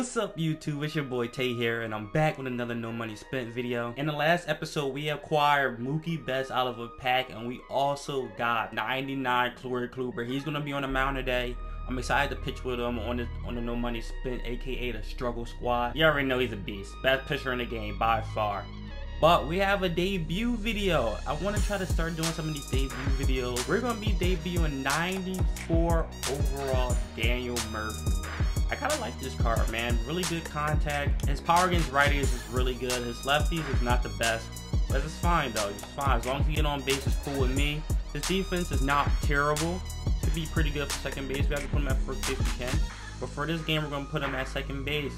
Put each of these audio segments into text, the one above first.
What's up YouTube? It's your boy Tay here and I'm back with another no money spent video. In the last episode we acquired Mookie Betts out of a pack and we also got 99 Corey Kluber. He's gonna be on the mound today. I'm excited to pitch with him on the on the no money spent aka the struggle squad. You already know he's a beast. Best pitcher in the game by far. But we have a debut video. I want to try to start doing some of these debut videos. We're going to be debuting 94 overall Daniel Murphy. I kind of like this card, man. Really good contact. His power against righties is really good. His lefties is not the best. But it's fine, though. It's fine. As long as he get on base, it's cool with me. His defense is not terrible. Could be pretty good for second base. We have to put him at first base if we can. But for this game, we're going to put him at second base.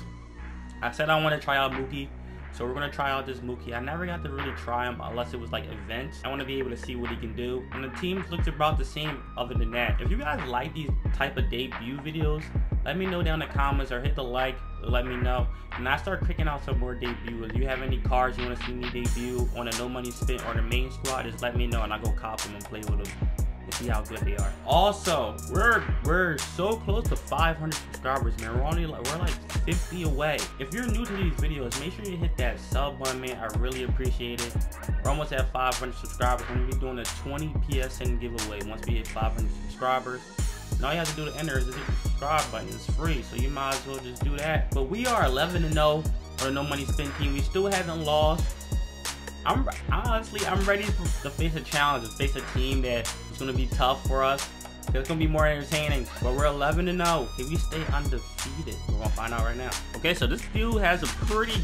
I said I want to try out Mookie. So we're gonna try out this Mookie. I never got to really try him unless it was like events. I want to be able to see what he can do. And the teams looked about the same other than that. If you guys like these type of debut videos, let me know down in the comments or hit the like. Let me know. And I start picking out some more debuts. If you have any cards you want to see me debut on a no money spent or the main squad, just let me know and I'll go cop them and play with them and see how good they are. Also, we're we're so close to 500 subscribers, man. We're only like we're like 50 away. If you're new to these videos, make sure you hit that sub button, man. I really appreciate it. We're almost at 500 subscribers. We're gonna be doing a 20 PSN giveaway once we hit 500 subscribers. And all you have to do to enter is hit the subscribe button. It's free, so you might as well just do that. But we are 11 and 0 on the No Money Spent team. We still haven't lost. I'm honestly I'm ready to face a challenge, to face a team that is gonna be tough for us. It's gonna be more entertaining. But we're 11 to 0. If we stay undefeated? We're gonna find out right now. Okay, so this dude has a pretty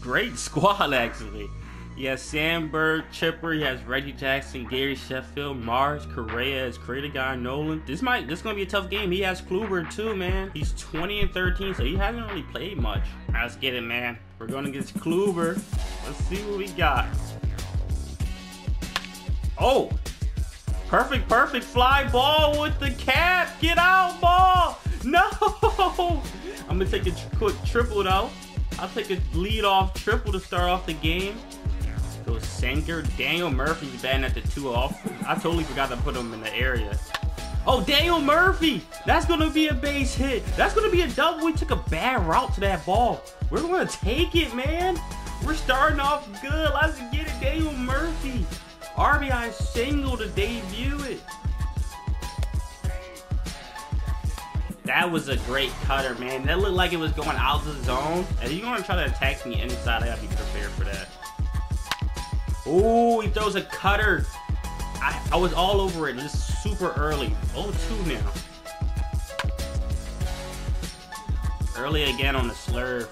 great squad actually. He has Sandberg, Chipper, he has Reggie Jackson, Gary Sheffield, Maris, Correa, his creative guy, Nolan. This might this is gonna be a tough game. He has Kluber too, man. He's 20 and 13, so he hasn't really played much. Let's get it, man. We're going against Kluber. Let's see what we got. Oh! Perfect, perfect fly ball with the cap. Get out, ball. No! I'm gonna take a quick triple though. I'll take a lead off triple to start off the game. Go sinker. Daniel Murphy's batting at the two off. I totally forgot to put him in the area. Oh, Daniel Murphy! That's gonna be a base hit. That's gonna be a double. We took a bad route to that ball. We're gonna take it, man. We're starting off good. Let's get it, Daniel Murphy. RBI single to debut it. That was a great cutter, man. That looked like it was going out of the zone. If you're gonna try to attack me inside, I gotta be prepared for that. Oh, he throws a cutter. I, I was all over it. It's super early. Oh, two now. Early again on the slurve.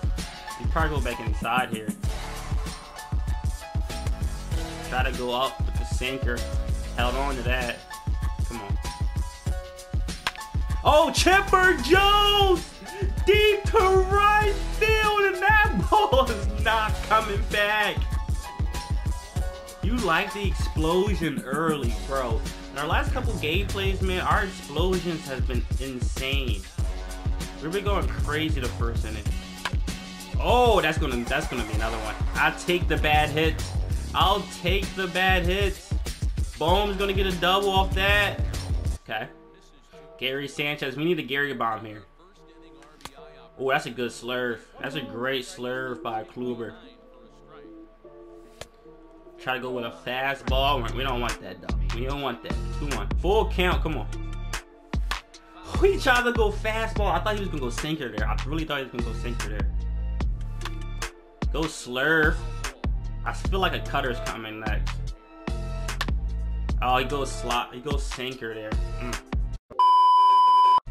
He probably go back inside here. Try to go up with the sinker. Held on to that. Come on. Oh, Chipper Jones! Deep to right field, and that ball is not coming back. Like the explosion early, bro. In our last couple gameplays, man, our explosions has been insane. We've been going crazy the first inning. Oh, that's gonna that's gonna be another one. I take the bad hits. I'll take the bad hits. Boom's gonna get a double off that. Okay. Gary Sanchez. We need a Gary bomb here. Oh, that's a good slurve. That's a great slurve by Kluber. Try to go with a fastball. We don't want that, though. We don't want that. 2-1. Full count. Come on. He tried to go fastball. I thought he was going to go sinker there. I really thought he was going to go sinker there. Go slurve. I feel like a cutter's coming next. Oh, he goes slot. He goes sinker there. Mm.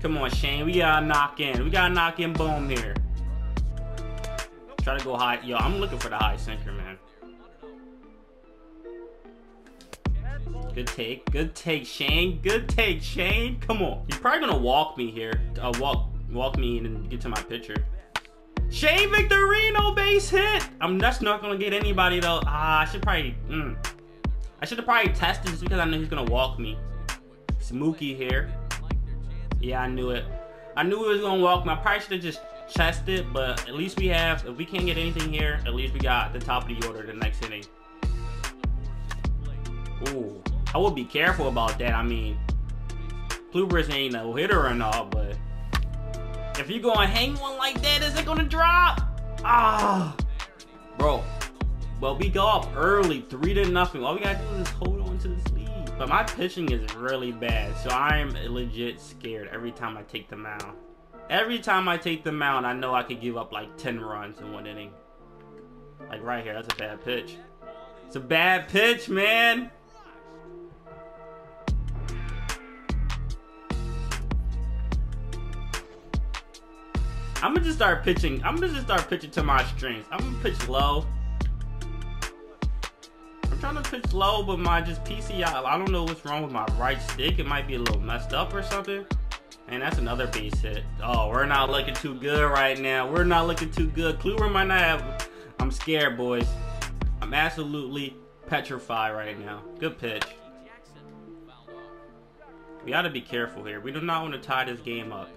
Come on, Shane. We gotta knock in. We gotta knock in boom here. Try to go high. Yo, I'm looking for the high sinker, man. Good take. Good take, Shane. Good take, Shane. Come on. He's probably gonna walk me here. Uh, walk walk me in and get to my pitcher. Shane Victorino base hit. I'm just not gonna get anybody though. Ah, I should probably. Mm. I should have probably tested this because I know he's gonna walk me. Smokey here. Yeah, I knew it. I knew he was gonna walk me. I probably should have just chested, but at least we have. If we can't get anything here, at least we got the top of the order the next inning. Ooh, I would be careful about that. I mean, Kluber ain't no hitter and all, but If you gonna hang one like that, is it gonna drop? Ah, bro. Well, we go up early, three to nothing. All we gotta do is hold on to this lead. But my pitching is really bad, so I'm legit scared every time I take the mound. Every time I take the mound, I know I could give up like 10 runs in one inning. Like right here, that's a bad pitch. It's a bad pitch, man. I'm gonna just start pitching. I'm gonna just start pitching to my strengths. I'm gonna pitch low. I'm trying to pitch low, but my just PCI. I don't know what's wrong with my right stick. It might be a little messed up or something. And that's another base hit. Oh, we're not looking too good right now. We're not looking too good. Kluber might not have. I'm scared, boys. I'm absolutely petrified right now. Good pitch. We gotta be careful here. We do not want to tie this game up.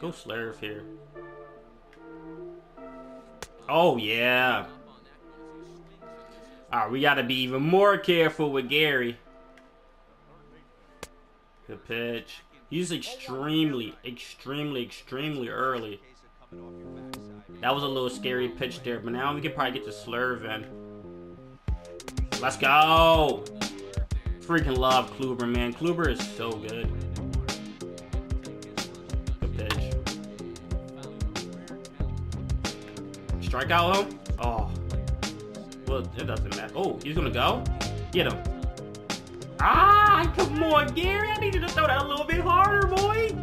Go Slurve here. Oh, yeah. Alright, we gotta be even more careful with Gary. Good pitch. He's extremely, extremely, extremely early. That was a little scary pitch there, but now we can probably get the slurve in. Let's go! Freaking love Kluber, man. Kluber is so good. Good Strike out him? Oh. Well, it doesn't matter. Oh, he's gonna go? Get him. Ah, come on, Gary. I need you to throw that a little bit harder, boy.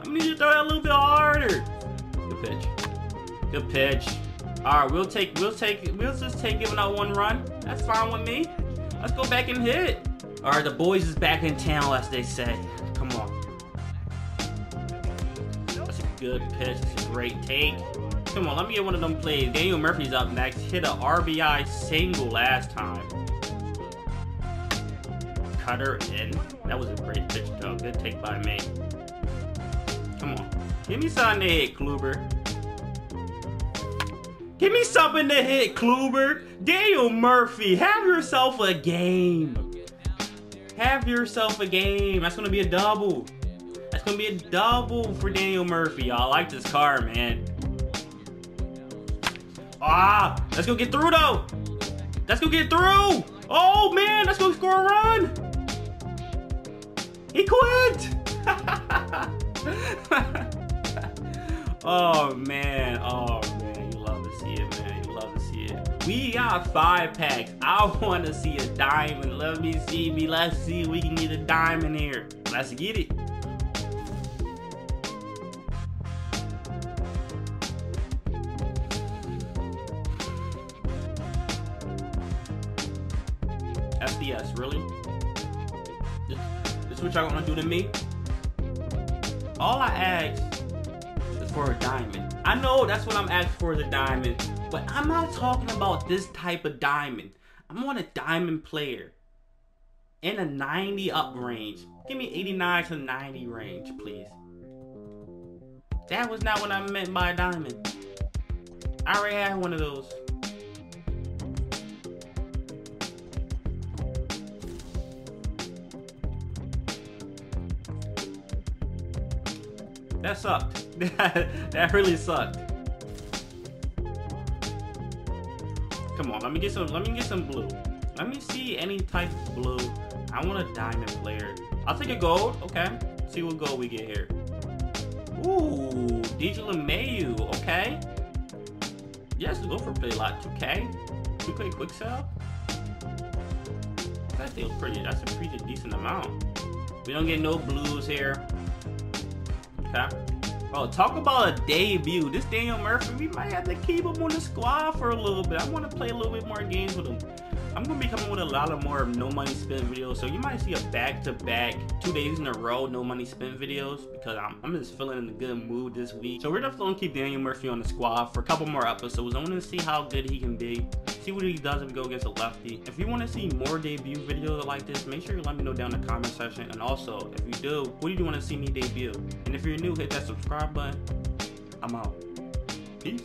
I need you to throw that a little bit harder. Good pitch. Good pitch. All right, we'll take, we'll take, we'll just take giving out one run. That's fine with me. Let's go back and hit. All right, the boys is back in town, as they say. Good pitch. Great take. Come on, let me get one of them plays. Daniel Murphy's up next. Hit a RBI single last time cutter in. That was a great pitch, though. Good take by me. Come on. Give me something to hit, Kluber. Give me something to hit, Kluber. Daniel Murphy, have yourself a game. Have yourself a game. That's going to be a double. Going to be a double for Daniel Murphy. I like this car, man. Ah, let's go get through, though. Let's go get through. Oh, man, let's go score a run. He quit! oh man, oh man, you love to see it, man. You love to see it. We got five packs. I want to see a diamond. Let me see me. Let's see if we can get a diamond here. Let's get it. What y'all gonna do to me? All I ask is for a diamond. I know that's what I'm asking for a diamond, but I'm not talking about this type of diamond. I want a diamond player in a 90 up range. Give me 89 to 90 range, please. That was not what I meant by a diamond. I already had one of those. That sucked. that really sucked. Come on, let me get some let me get some blue. Let me see any type of blue. I want a diamond player. I'll take a gold, okay. See what gold we get here. Ooh, DJ LeMahieu, okay. Yes, go for play lot 2K. 2K quick sell. That's still pretty, that's a pretty decent amount. We don't get no blues here. Oh, talk about a debut. This Daniel Murphy, we might have to keep him on the squad for a little bit. I want to play a little bit more games with him. I'm gonna be coming with a lot of more no money spent videos, so you might see a back-to-back two days in a row no money spent videos because I'm, I'm just feeling in a good mood this week. So we're definitely gonna keep Daniel Murphy on the squad for a couple more episodes. I want to see how good he can be, see what he does if we go against a lefty. If you want to see more debut videos like this, make sure you let me know down in the comment section. And also, if you do, what do you want to see me debut? And if you're new, hit that subscribe button. I'm out. Peace.